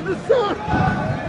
of the sun.